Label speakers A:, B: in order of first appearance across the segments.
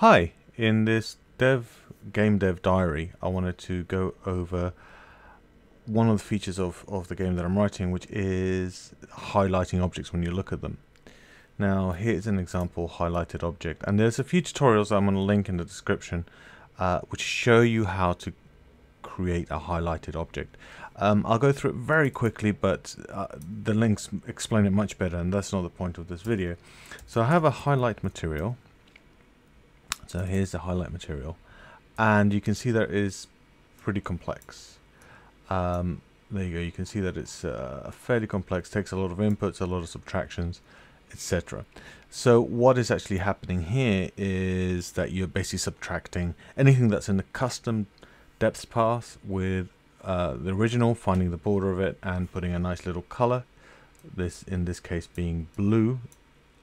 A: Hi, in this dev game dev diary, I wanted to go over one of the features of, of the game that I'm writing, which is highlighting objects when you look at them. Now, here's an example highlighted object, and there's a few tutorials I'm going to link in the description, uh, which show you how to create a highlighted object. Um, I'll go through it very quickly, but uh, the links explain it much better, and that's not the point of this video. So I have a highlight material, so here's the highlight material. And you can see that it is pretty complex. Um, there you go. You can see that it's uh, fairly complex, takes a lot of inputs, a lot of subtractions, etc. So what is actually happening here is that you're basically subtracting anything that's in the custom depth path with uh, the original, finding the border of it and putting a nice little color. This in this case being blue.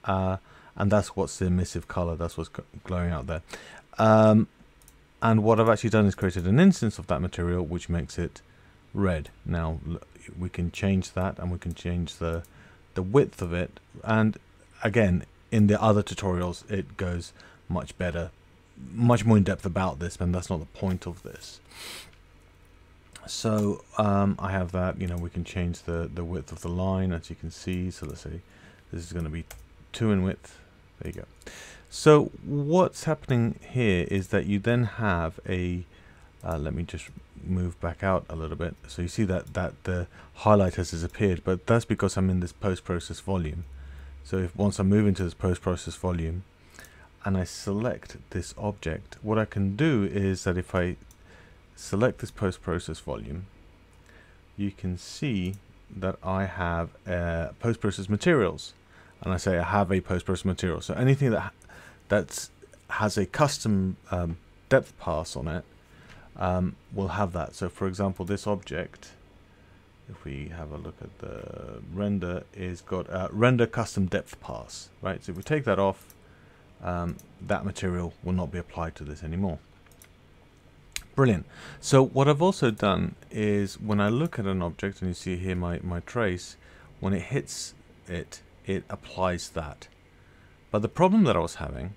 A: Uh, and that's what's the emissive color that's what's glowing out there. Um, and what I've actually done is created an instance of that material which makes it red. Now we can change that and we can change the the width of it. And again in the other tutorials it goes much better much more in depth about this and that's not the point of this. So um, I have that you know we can change the the width of the line as you can see. So let's say this is going to be 2 in width there you go. So what's happening here is that you then have a, uh, let me just move back out a little bit. So you see that, that the highlight has disappeared, but that's because I'm in this post-process volume. So if once I move into this post-process volume and I select this object, what I can do is that if I select this post-process volume, you can see that I have uh, post-process materials and I say I have a post-process material. So anything that that has a custom um, depth pass on it um, will have that. So for example, this object, if we have a look at the render, is got a render custom depth pass, right? So if we take that off, um, that material will not be applied to this anymore. Brilliant. So what I've also done is when I look at an object, and you see here my, my trace, when it hits it, it applies that. But the problem that I was having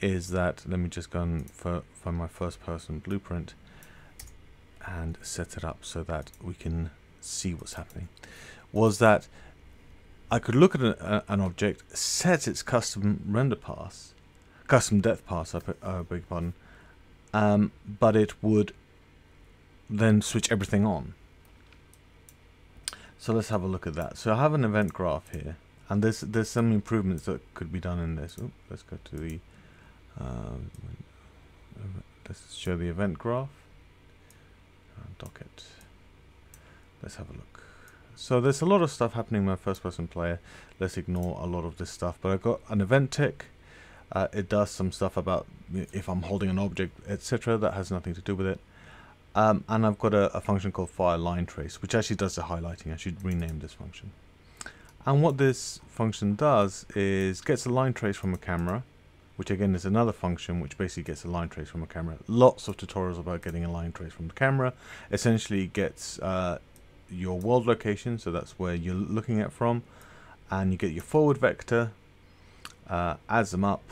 A: is that, let me just go and for my first person blueprint and set it up so that we can see what's happening, was that I could look at an object, set its custom render pass, custom depth pass, I, I beg pardon, um, but it would then switch everything on. So let's have a look at that. So I have an event graph here and there's there's some improvements that could be done in this. Oops, let's go to the um, let's show the event graph. Uh, docket. Let's have a look. So there's a lot of stuff happening in my first person player. Let's ignore a lot of this stuff. But I've got an event tick. Uh, it does some stuff about if I'm holding an object, etc. That has nothing to do with it. Um, and I've got a, a function called fire line trace, which actually does the highlighting. I should rename this function. And what this function does is gets a line trace from a camera, which again is another function which basically gets a line trace from a camera. Lots of tutorials about getting a line trace from the camera. Essentially gets uh, your world location, so that's where you're looking at from, and you get your forward vector, uh, adds them up,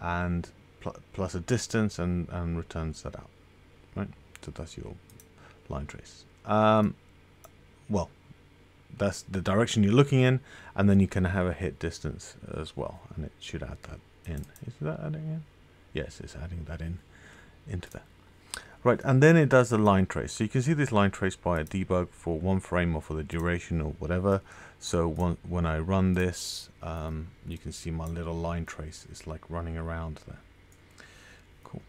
A: and pl plus a distance, and, and returns that out. Right, so that's your line trace. Um, well, that's the direction you're looking in and then you can have a hit distance as well and it should add that in. Is that adding in? Yes it's adding that in into there. Right and then it does the line trace. So you can see this line trace by a debug for one frame or for the duration or whatever. So when, when I run this um, you can see my little line trace is like running around there. Cool.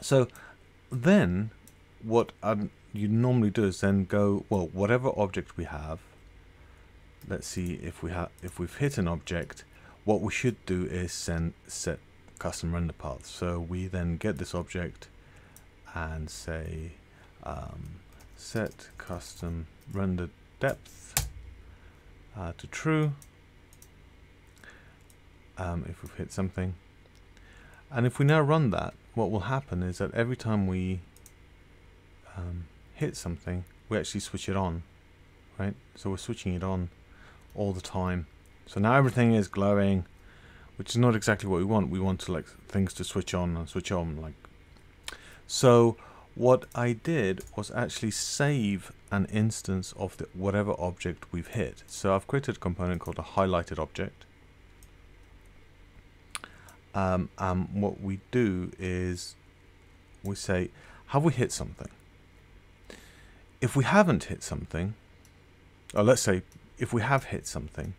A: So then what I'm you normally do is then go well whatever object we have let's see if we have if we've hit an object what we should do is send set custom render path so we then get this object and say um, set custom render depth uh, to true um, if we've hit something. And if we now run that what will happen is that every time we hit something, we actually switch it on, right? So we're switching it on all the time. So now everything is glowing. which is not exactly what we want. We want to like things to switch on and switch on like. So what I did was actually save an instance of the whatever object we've hit. So I've created a component called a highlighted object. Um, and what we do is we say, have we hit something? If we haven't hit something, or let's say if we have hit something,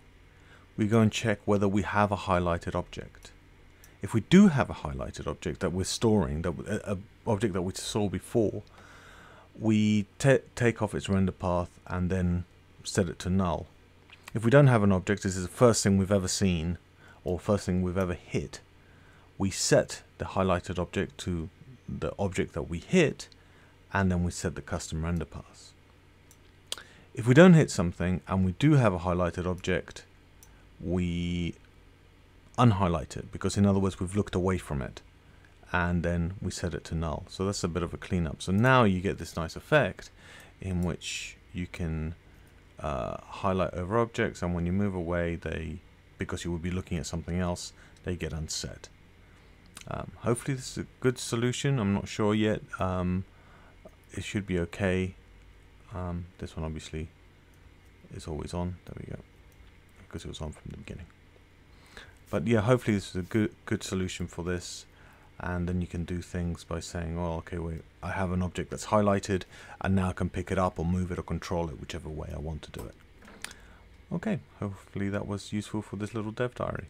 A: we go and check whether we have a highlighted object. If we do have a highlighted object that we're storing, that a, a object that we saw before, we take off its render path and then set it to null. If we don't have an object, this is the first thing we've ever seen, or first thing we've ever hit, we set the highlighted object to the object that we hit, and then we set the custom render pass. If we don't hit something and we do have a highlighted object, we unhighlight it because in other words we've looked away from it and then we set it to null. So that's a bit of a cleanup. So now you get this nice effect in which you can uh, highlight over objects and when you move away they, because you will be looking at something else, they get unset. Um, hopefully this is a good solution. I'm not sure yet. Um, it should be okay. Um, this one obviously is always on. There we go. Because it was on from the beginning. But yeah, hopefully this is a good good solution for this. And then you can do things by saying, well, okay, wait, I have an object that's highlighted, and now I can pick it up or move it or control it whichever way I want to do it. Okay, hopefully that was useful for this little dev diary.